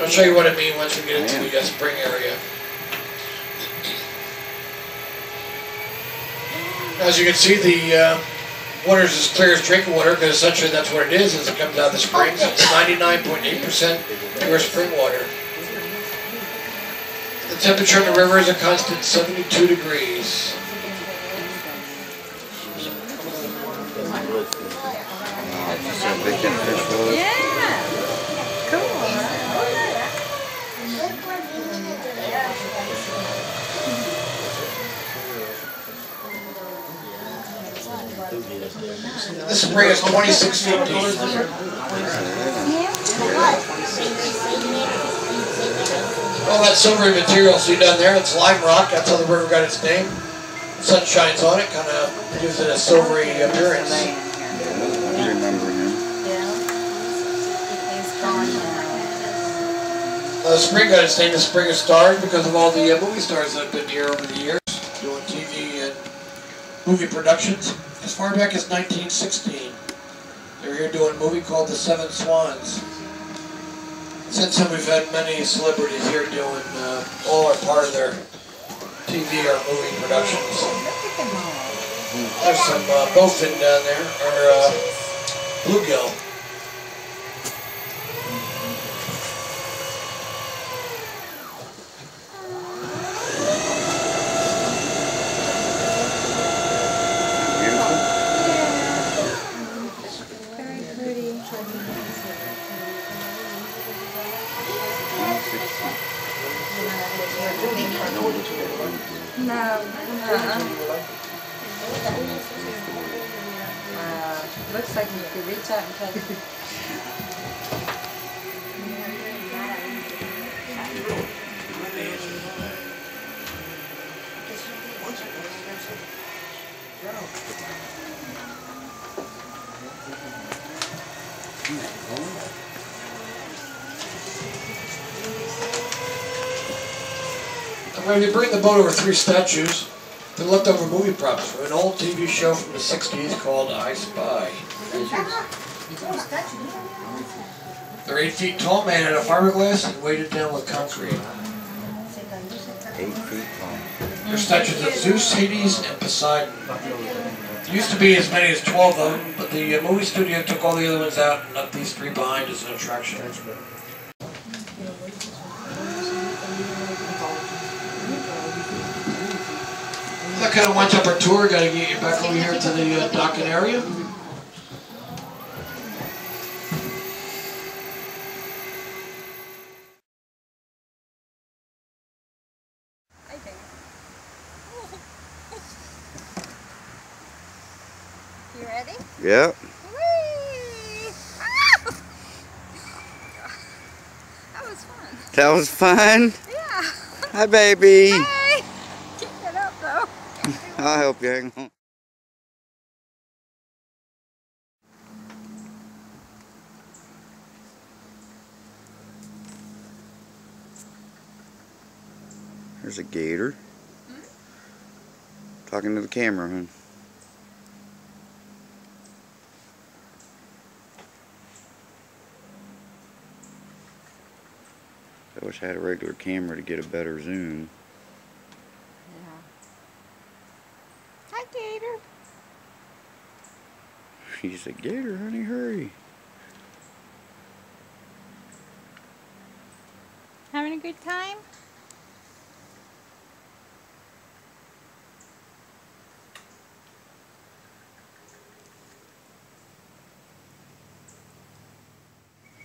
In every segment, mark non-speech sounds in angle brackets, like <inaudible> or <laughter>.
I'll show you what I mean once we get into the uh, spring area. As you can see, the uh, water is as clear as drinking water because essentially that's what it is as it comes out of the springs. It's 99.8% pure spring water. The temperature in the river is a constant 72 degrees. This spring is 26 feet deep. All that silvery material see down there, it's lime rock, that's how the river got its name. Sun shines on it, kind of gives it a silvery appearance. I remember him. Uh, the spring got its name the Spring of Stars because of all the uh, movie stars that have been here over the years, doing TV and movie productions. As far back as 1916, They're here doing a movie called The Seven Swans. Since then, we've had many celebrities here doing uh, all or part of their TV or movie productions. There's some uh, bowfin down there, or uh, bluegill. Beautiful. Very pretty. 2016. No. Uh-uh. Wow. Looks like you could reach out and touch it. When we bring the boat over three statues, they're leftover movie props from an old TV show from the 60s called I Spy. They're eight feet tall, made out of fiberglass and weighted down with concrete. Eight feet tall. They're statues of Zeus, Hades, and Poseidon. There used to be as many as 12 of them, but the uh, movie studio took all the other ones out and left these three behind as an attraction. That kind of winds up our tour. Got to get you back over here to the uh, docking area. I think. You ready? Yep. Whee! <laughs> Ah! <laughs> That was fun. That was fun. Yeah. Hi, baby. Hey! Keep it up though. <laughs> I'll help you. Hang on. There's a gator. Hmm? Talking to the camera, huh? I wish I had a regular camera to get a better zoom. Yeah. Hi, Gator. Said, Gator, honey, hurry. Having a good time?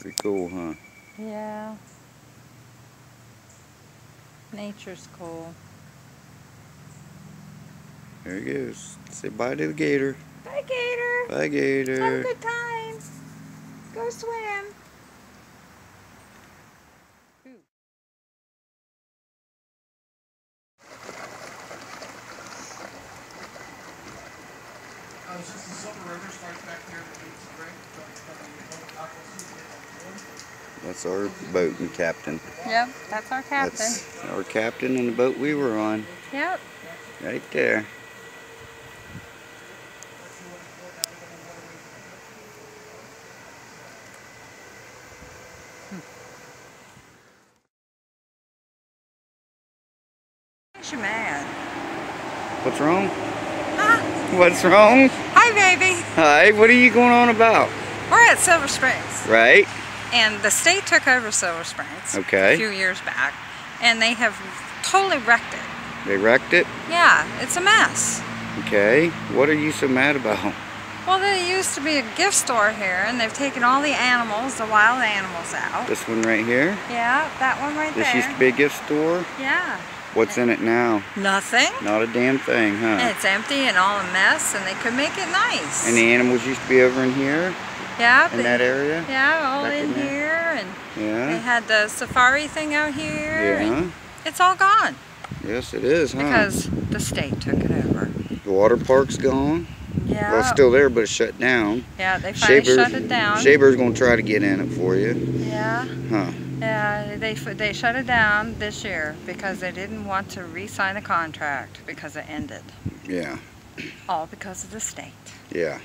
Pretty cool, huh? Yeah. Nature's cool. There he goes. Say bye to the gator. Bye, Gator. Bye, Gator. Have a good time. Go swim. That's our boat and captain. Yep, that's our captain. That's our captain and the boat we were on. Yep. Right there. What's wrong? Huh? What's wrong? Hi, baby. Hi, what are you going on about? We're at Silver Springs, Right? and the state took over Silver Springs Okay. a few years back, and they have totally wrecked it. They wrecked it? Yeah, it's a mess. Okay. What are you so mad about? Well, there used to be a gift store here, and they've taken all the animals, the wild animals out. This one right here? Yeah, that one right This there. This used to be a gift store? Yeah. What's in it now? Nothing. Not a damn thing, And huh? it's empty and all a mess, and they could make it nice. And the animals used to be over in here? yeah, In that area? yeah, all back in in here, and they had the safari thing out here. Yeah? It's all gone Yes, it is, huh? because the state took it over. the water park's gone. Yeah. Well, it's still there, but it's shut down. yeah, they finally Shaver- shut it down. Shaver's gonna try to get in it for you. Yeah. Huh. Yeah, they they shut it down this year because they didn't want to re-sign the contract because it ended. Yeah. All because of the state. Yeah.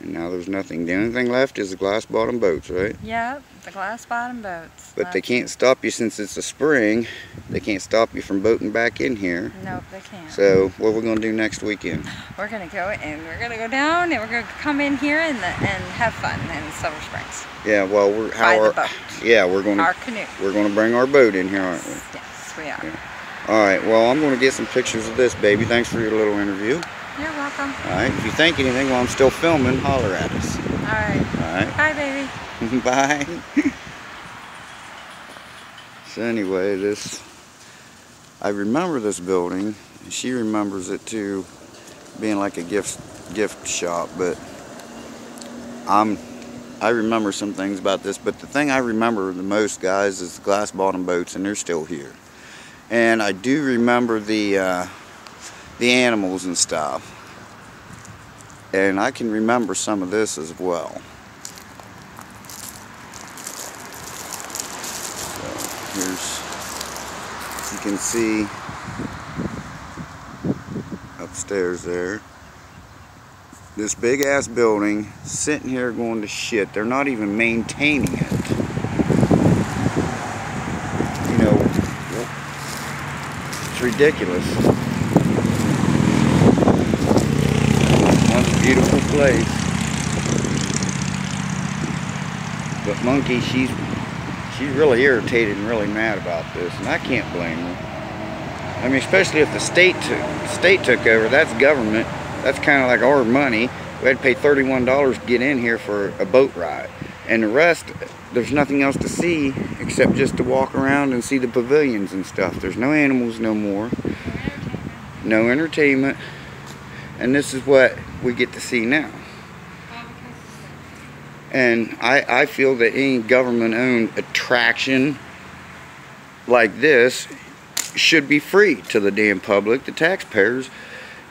And now there's nothing. The only thing left is the glass bottom boats, right? Yep, the glass bottom boats. But they can't stop you since it's a spring. They can't stop you from boating back in here. Nope, they can't. So what we're gonna do next weekend? We're gonna go and we're gonna go down and we're gonna come in here and, the, and have fun in Silver Springs. Yeah, well we're how By the our, boat. Yeah, we're gonna Our canoe. we're gonna bring our boat in here, aren't we? Yes, we are. Yeah. All right. Well, I'm gonna get some pictures of this baby. Thanks for your little interview. You're welcome. All right. If you think anything while I'm still filming, holler at us. All right. All right. Bye, baby. <laughs> Bye. <laughs> so anyway, this I remember this building. She remembers it too, being like a gift gift shop. But I'm I remember some things about this. But the thing I remember the most, guys, is the glass bottom boats, and they're still here. And I do remember the uh, the animals and stuff. And I can remember some of this as well. Here's, you can see upstairs there, this big ass building sitting here going to shit. They're not even maintaining it. You know, it's ridiculous. Once beautiful place. But Monkey, she's she's really irritated and really mad about this, and I can't blame her. I mean, especially if the state took state took over. That's government. That's kind of like our money. We had to pay thirty-one dollars to get in here for a boat ride, and the rest, there's nothing else to see except just to walk around and see the pavilions and stuff. There's no animals no more, no entertainment, and this is what we get to see now. And I, I feel that any government owned attraction like this should be free to the damn public, the taxpayers,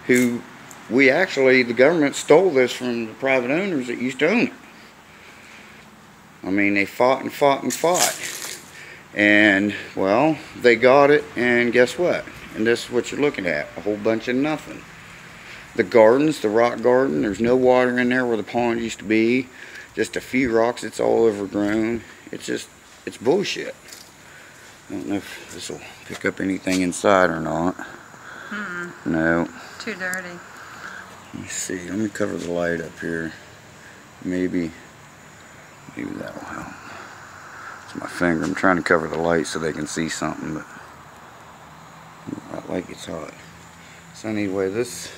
who we actually, the government stole this from the private owners that used to own it. I mean, they fought and fought and fought. And, well, they got it, and guess what? And this is what you're looking at a whole bunch of nothing. The gardens, the rock garden, there's no water in there where the pond used to be just a few rocks. It's all overgrown. It's just, it's bullshit. I don't know if this will pick up anything inside or not. Hmm. No. Too dirty. Let me see. Let me cover the light up here. Maybe, maybe that'll help. It's my finger. I'm trying to cover the light so they can see something, but I like it's hot. So anyway, this,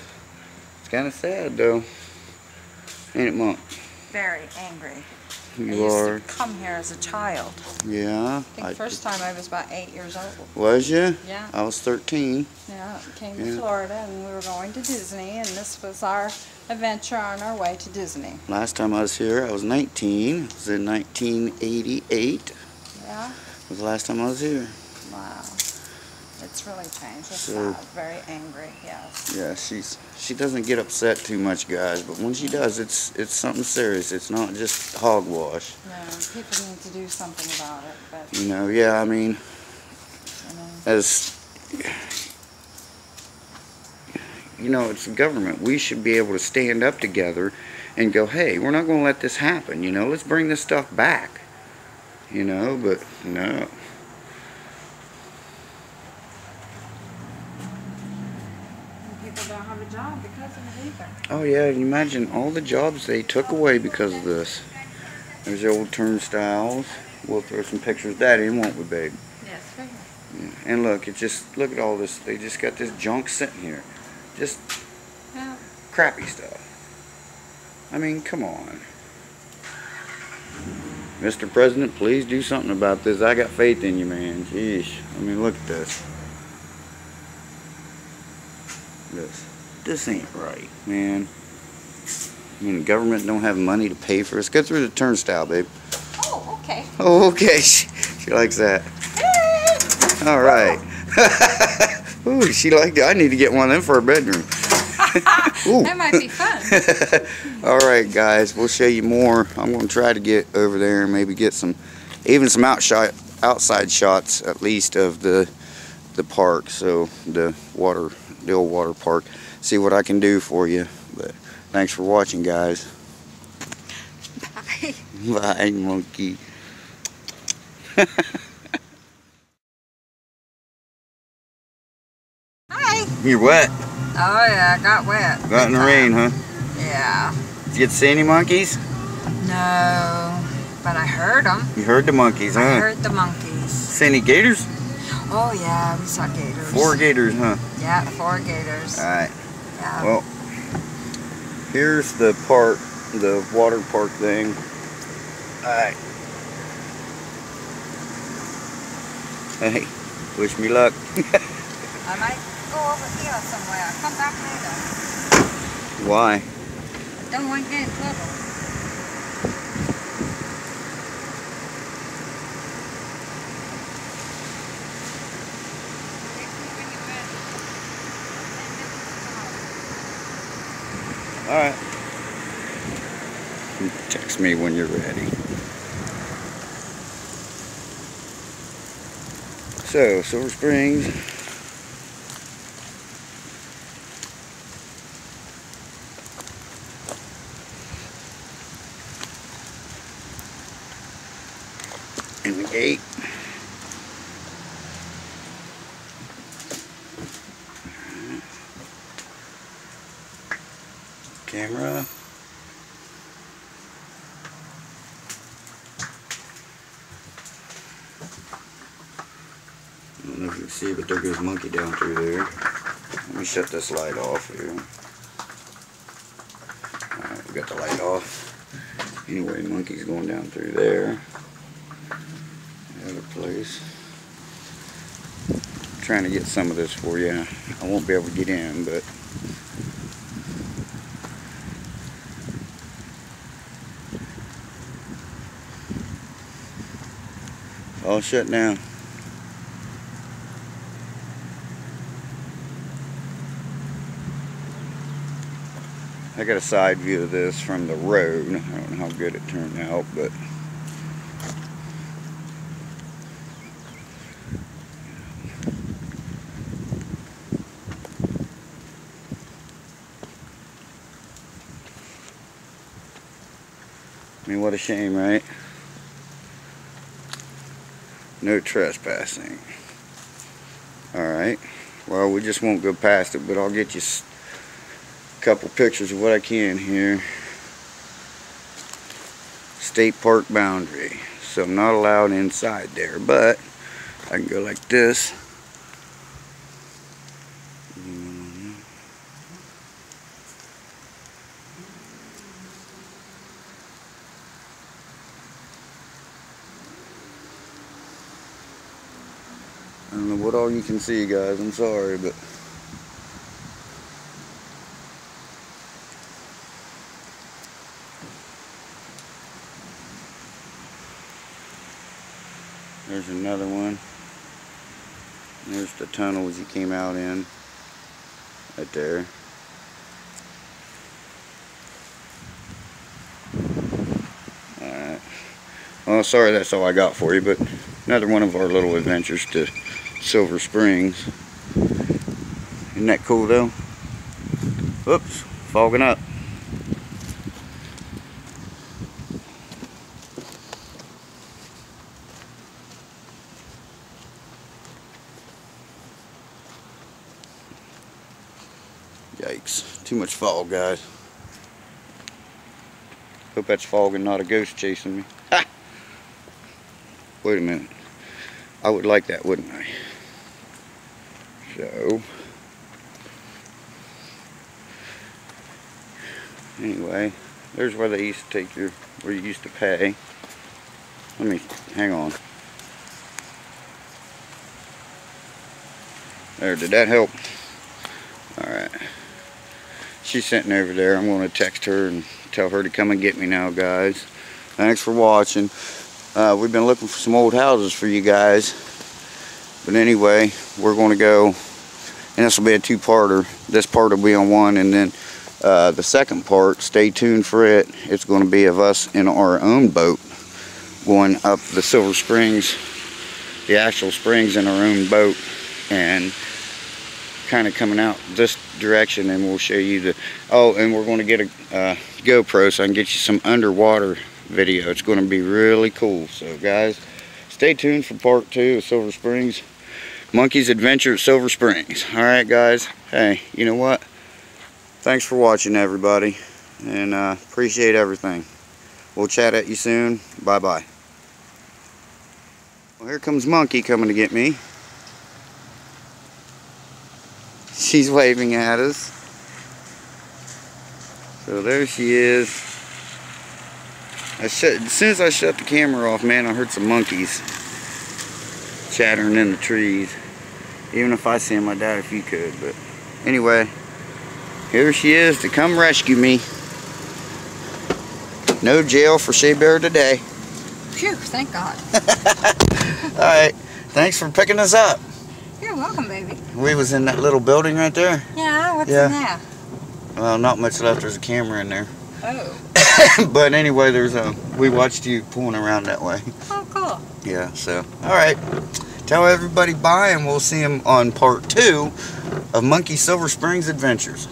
it's kind of sad though. Ain't it, Monk? Very angry. I You used are. to come here as a child. Yeah. I think first time I was about eight years old. Was you? Yeah. I was 13. Yeah, came to Florida and we were going to Disney and this was our adventure on our way to Disney. Last time I was here, I was 19. It was in 1988. Yeah? It was the last time I was here. Wow. It's really changed. It's So- sad. Uh, very angry, yes. Yeah, she's she doesn't get upset too much, guys. But when she does, it's it's something serious. It's not just hogwash. No, people need to do something about it, but, You know? Yeah, I mean, as you know, it's the government. We should be able to stand up together and go, hey, we're not going to let this happen. You know, let's bring this stuff back. You know, but no. people don't have a job because of it either. Oh yeah, imagine all the jobs they took away because of this. There's the old turnstiles. We'll throw some pictures of that in, won't we, babe? Yes, sir. Yeah. And look, it just look at all this. They just got this junk sitting here, just Yeah. crappy stuff. I mean, come on. Mr. President, please do something about this. I got faith in you, man. Jeez. I mean, look at this. This. This ain't right, man. I mean, the government don't have money to pay for this. Go through the turnstile, babe. Oh, okay. Oh, okay. She, <laughs> she likes that. All right. <laughs> Ooh, she liked it. I need to get one in for her bedroom. <laughs> Ooh. That might be fun. All right, guys, we'll show you more. I'm going to try to get over there and maybe get some, even some outshot, outside shots at least of the the park. So the water, the old water park. See what I can do for you. But thanks for watching, guys. Bye. <laughs> Bye, monkey. <laughs> Hi. You're wet. Oh yeah, I got wet. Got in the rain, huh? Yeah. Did you get to see any monkeys? No, but I heard them. You heard the monkeys, huh? I heard the monkeys. See any gators? Oh yeah, we saw gators. Four gators, huh? Yeah, four gators. Alright. Yeah. Well, here's the park, the water park thing. Alright. Hey, wish me luck. I might go over here somewhere. Come back later. Why? Don't want to get in trouble. Alright. Text me when you're ready. So, Silver Springs. In the gate. Camera. I don't know if you can see, but there goes monkey down through there. Let me shut this light off here. Alright, we got the light off. Anyway, monkey's going down through there. The other place. trying to get some of this for you. I won't be able to get in, but all shut down. I got a side view of this from the road. I don't know how good it turned out, but I mean, what a shame, right? No trespassing. Alright. Well, we just won't go past it, but I'll get you a couple pictures of what I can here. State park boundary. So I'm not allowed inside there, but I can go like this. I don't know what all you can see, guys. I'm sorry, but there's another one. There's the tunnels you came out in, right there. Alright. Well, sorry that's all I got for you, but another one of our little adventures to Silver Springs. Isn't that cool though? Oops, fogging up. Yikes. Too much fog, guys. Hope that's fog and not a ghost chasing me. Ha! Wait a minute. I would like that, wouldn't I? So. Anyway, there's where they used to take your, where you used to pay. Let me, hang on. There, did that help? Alright. She's sitting over there. I'm going to text her and tell her to come and get me now, guys. Thanks for watching. Uh, we've been looking for some old houses for you guys. But anyway, we're going to go, and this will be a two-parter. This part will be on one, and then uh, the second part, stay tuned for it. It's going to be of us in our own boat going up the Silver Springs, the actual springs in our own boat, and kind of coming out this direction and we'll show you the oh and we're going to get a uh, GoPro so I can get you some underwater video. It's going to be really cool. So guys stay tuned for part two of Silver Springs Monkey's Adventure at Silver Springs. Alright guys. Hey you know what? Thanks for watching everybody and uh, appreciate everything. We'll chat at you soon. Bye bye well here comes Monkey coming to get me. She's waving at us. So there she is. I shut, as soon as I shut the camera off, man, I heard some monkeys chattering in the trees. Even if I see them, I doubt if you could. But anyway, here she is to come rescue me. No jail for Shea Bear today. Phew, thank God. <laughs> Alright, thanks for picking us up. You're welcome, baby. We was in that little building right there. Yeah, what's Yeah. in there? Well, not much left. There's a camera in there. Oh, <laughs> but anyway, there's a. We watched you pulling around that way. oh, cool. Yeah. So, all right. Tell everybody bye, and we'll see them on part two of Monkey Silver Springs Adventures.